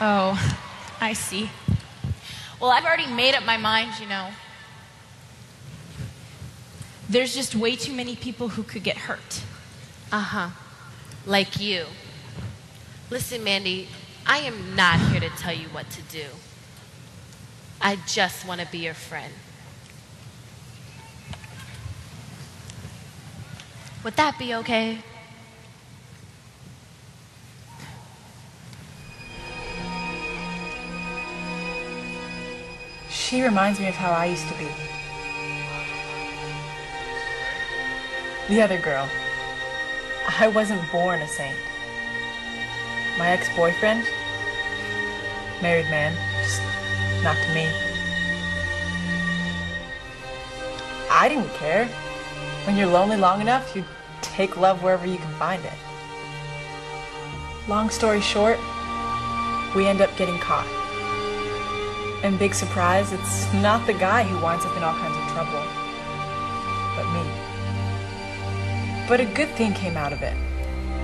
Oh, I see. Well, I've already made up my mind, you know. There's just way too many people who could get hurt. Uh huh. Like you. Listen, Mandy, I am not here to tell you what to do. I just want to be your friend. Would that be okay? She reminds me of how I used to be. The other girl. I wasn't born a saint. My ex-boyfriend, married man, just not to me. I didn't care. When you're lonely long enough, you take love wherever you can find it. Long story short, we end up getting caught. And big surprise, it's not the guy who winds up in all kinds of trouble, but me. But a good thing came out of it.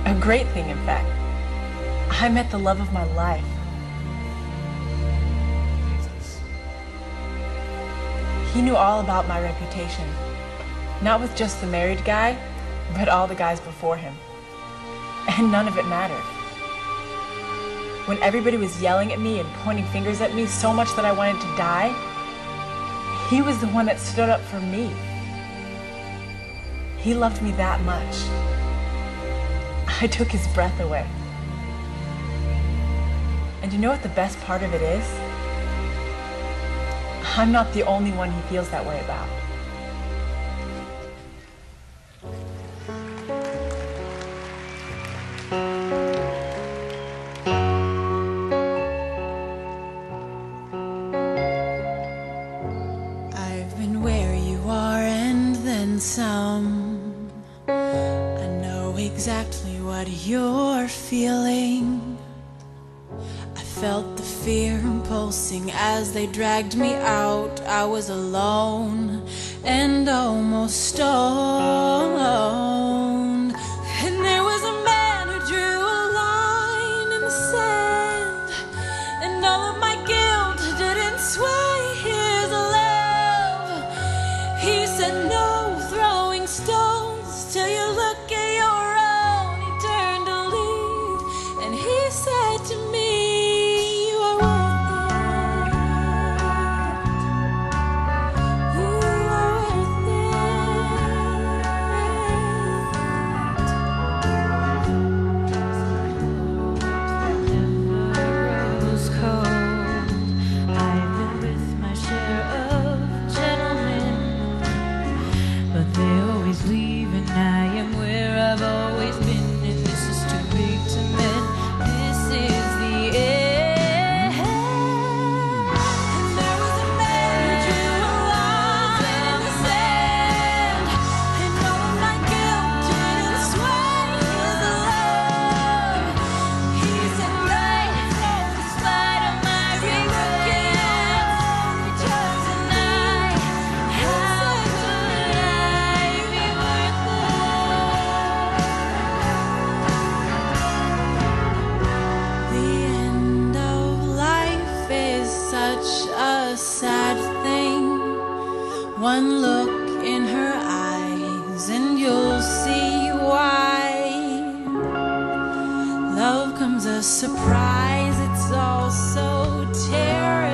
A great thing, in fact. I met the love of my life. Jesus. He knew all about my reputation. Not with just the married guy, but all the guys before him. And none of it mattered when everybody was yelling at me and pointing fingers at me so much that I wanted to die, he was the one that stood up for me. He loved me that much. I took his breath away. And you know what the best part of it is? I'm not the only one he feels that way about. And some. I know exactly what you're feeling. I felt the fear pulsing as they dragged me out. I was alone and almost stoned. One look in her eyes, and you'll see why. Love comes a surprise, it's all so terrifying,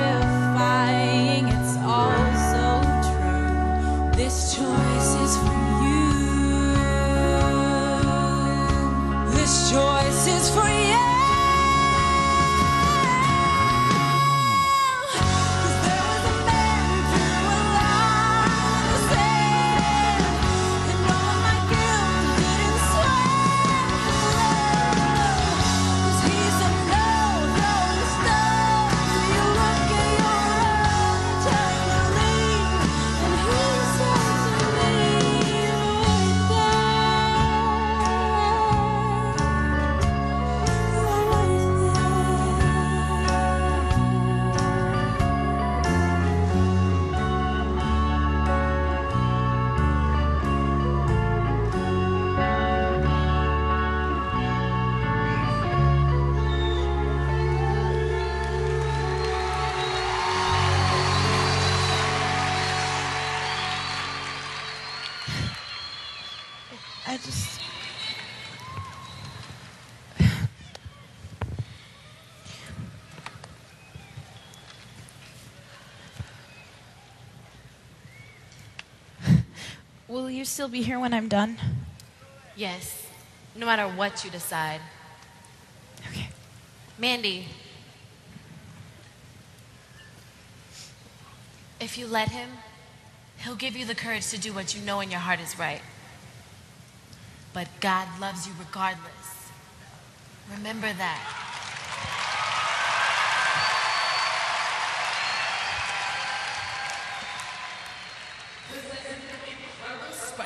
Will you still be here when I'm done? Yes, no matter what you decide. Okay. Mandy, if you let him, he'll give you the courage to do what you know in your heart is right. But God loves you regardless. Remember that.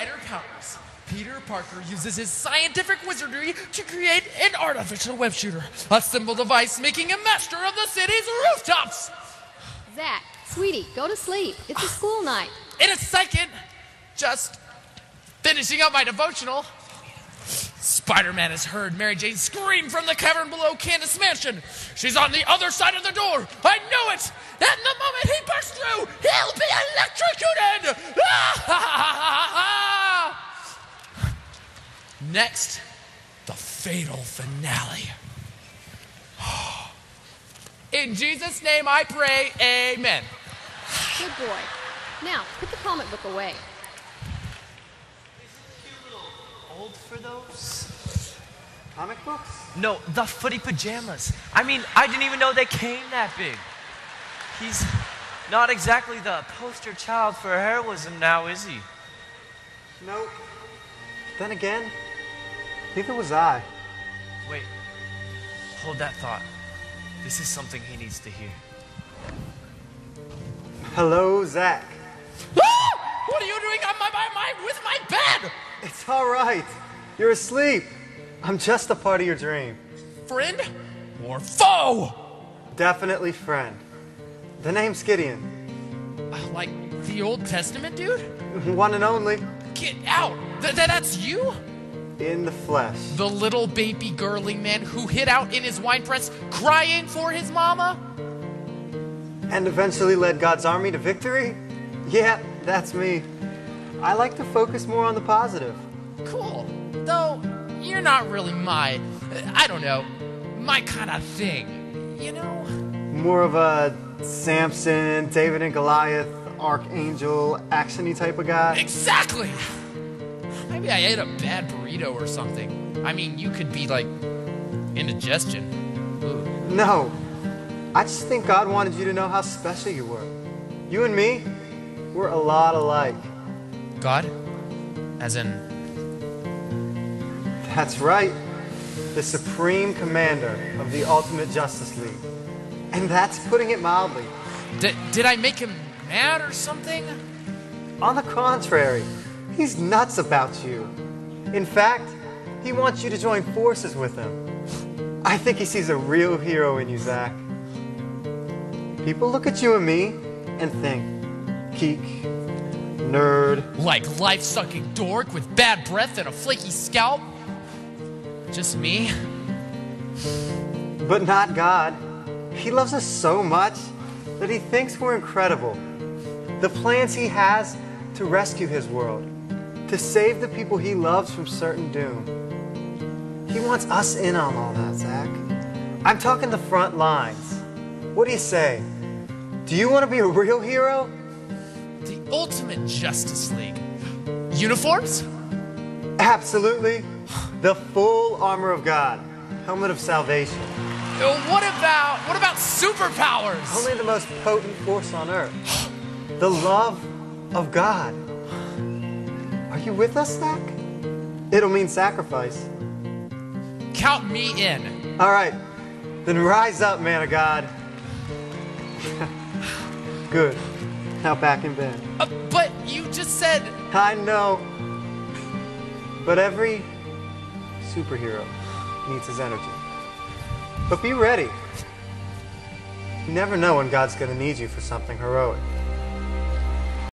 Spider powers. Peter Parker uses his scientific wizardry to create an artificial web shooter, a simple device making him master of the city's rooftops. Zach, sweetie, go to sleep. It's a school night. In a second, just finishing up my devotional, Spider Man has heard Mary Jane scream from the cavern below Candace Mansion. She's on the other side of the door. I know it. And the moment he bursts through, he'll be electrocuted. Next, the fatal finale. In Jesus' name I pray, amen. Good boy. Now, put the comic book away. Old for those? Comic books? No, the footy pajamas. I mean, I didn't even know they came that big. He's not exactly the poster child for heroism now, is he? Nope. Then again, neither was I. Wait, hold that thought. This is something he needs to hear. Hello, Zach. Ah! What are you doing on my, my, my, with my bed? It's all right. You're asleep. I'm just a part of your dream. Friend or foe? Definitely friend. The name's Gideon. Uh, Like the Old Testament dude? One and only. Get out! Th- th- that's you? In the flesh. The little baby girly man who hid out in his wine press crying for his mama? And eventually led God's army to victory? Yeah, that's me. I like to focus more on the positive. Cool. Though, you're not really my, I don't know, my kind of thing. You know? More of a Samson, David and Goliath, archangel, actiony type of guy. Exactly! Maybe I ate a bad burrito or something. I mean, you could be like indigestion. Ooh. No. I just think God wanted you to know how special you were. You and me, we're a lot alike. God? As in, That's right. The supreme commander of the Ultimate Justice League. And that's putting it mildly. d- did I make him mad or something? On the contrary, he's nuts about you. In fact, he wants you to join forces with him. I think he sees a real hero in you, Zach. People look at you and me and think, geek, nerd, Like life sucking dork with bad breath and a flaky scalp? Just me? but not God. He loves us so much that he thinks we're incredible. The plans he has to rescue his world, to save the people he loves from certain doom. He wants us in on all that, Zach. I'm talking the front lines. What do you say? Do you want to be a real hero? The ultimate Justice League. Uniforms? Absolutely. The full armor of God, helmet of salvation. What about what about superpowers? Only the most potent force on earth. The love of God. You with us, Zach? It'll mean sacrifice. Count me in. All right, then rise up, man of God. Good. Now back in bed. Uh, but you just said I know. But every superhero needs his energy. But be ready. You never know when God's going to need you for something heroic.